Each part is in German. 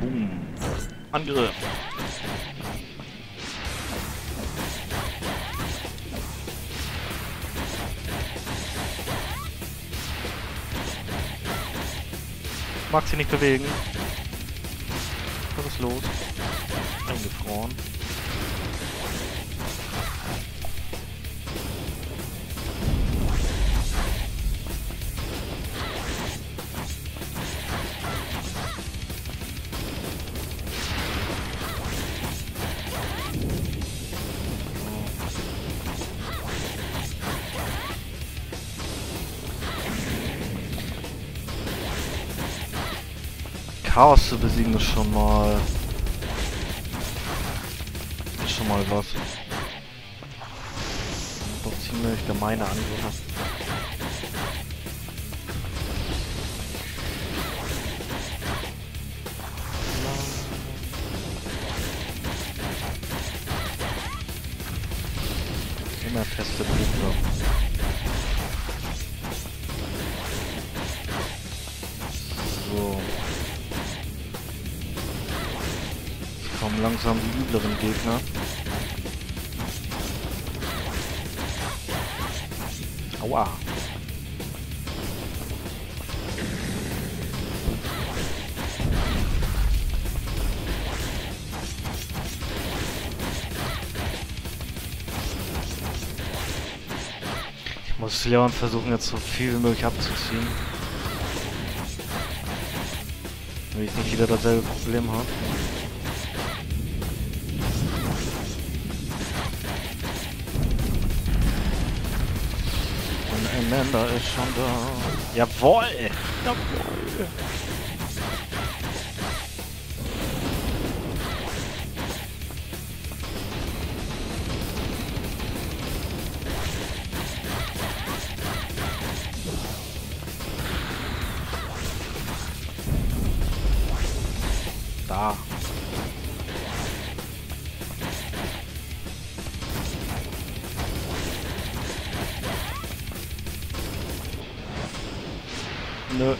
Boom. Angriff. Mag sie nicht bewegen. Was ist los? Eingefroren. Chaos zu besiegen ist schon mal... Ist schon mal was. Doch ziemlich gemeine Angriffe. Immer feste Blutblock. Kommen langsam die übleren Gegner. Aua. Ich muss Leon versuchen jetzt so viel wie möglich abzuziehen. Damit ich nicht wieder dasselbe Problem habe. Amanda ist schon da. Jawohl! Jawohl! Da. Nö.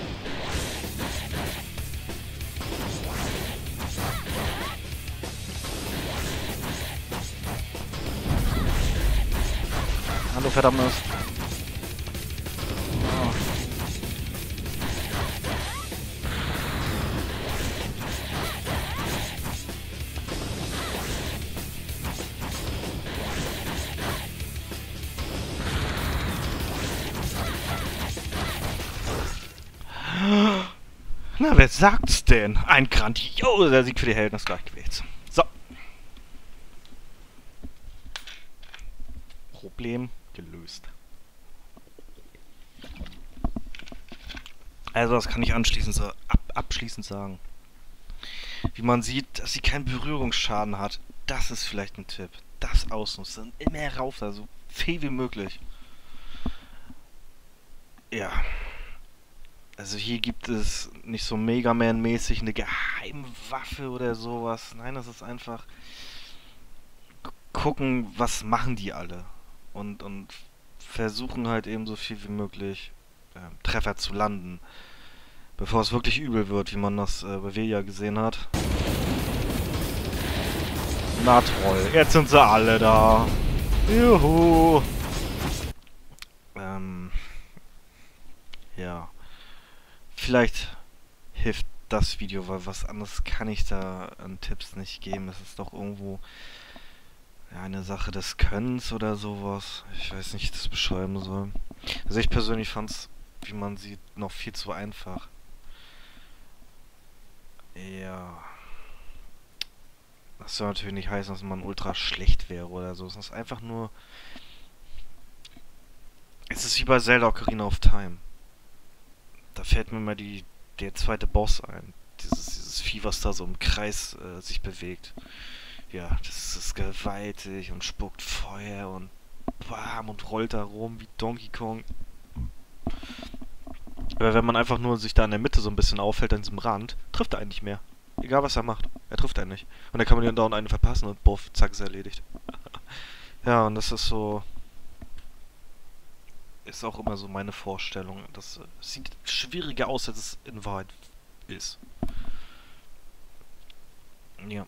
Hallo verdammtes. Na, wer sagt's denn? Ein grandioser Sieg für die Helden des Gleichgewichts. So. Problem gelöst. Also, das kann ich anschließend, so, ab, abschließend sagen. Wie man sieht, dass sie keinen Berührungsschaden hat, das ist vielleicht ein Tipp. Das ausnutzen. Immer rauf da, so viel wie möglich. Ja. Also hier gibt es nicht so Mega Man-mäßig eine Geheimwaffe oder sowas. Nein, das ist einfach gucken, was machen die alle. Und, und versuchen halt eben so viel wie möglich äh, Treffer zu landen. Bevor es wirklich übel wird, wie man das äh, bei Veja gesehen hat. Na toll, jetzt sind sie alle da. Juhu. Ähm. Ja. Vielleicht hilft das Video, weil was anderes kann ich da an Tipps nicht geben. Es ist doch irgendwo eine Sache des Könnens oder sowas. Ich weiß nicht, wie ich das beschreiben soll. Also ich persönlich fand es, wie man sieht, noch viel zu einfach. Ja. Das soll natürlich nicht heißen, dass man ultra schlecht wäre oder so. Es ist einfach nur... Es ist wie bei Zelda Ocarina of Time. Da fällt mir mal die, der zweite Boss ein. Dieses, dieses Vieh, was da so im Kreis äh, sich bewegt. Ja, das ist gewaltig und spuckt Feuer und bam und rollt da rum wie Donkey Kong. Aber wenn man einfach nur sich da in der Mitte so ein bisschen aufhält an diesem Rand, trifft er einen nicht mehr. Egal was er macht. Er trifft einen nicht. Und dann kann man den dauernd einen verpassen und buff, zack, ist er erledigt. ja, und das ist so ist auch immer so meine Vorstellung. Das äh, sieht schwieriger aus, als es in Wahrheit ist. Ja.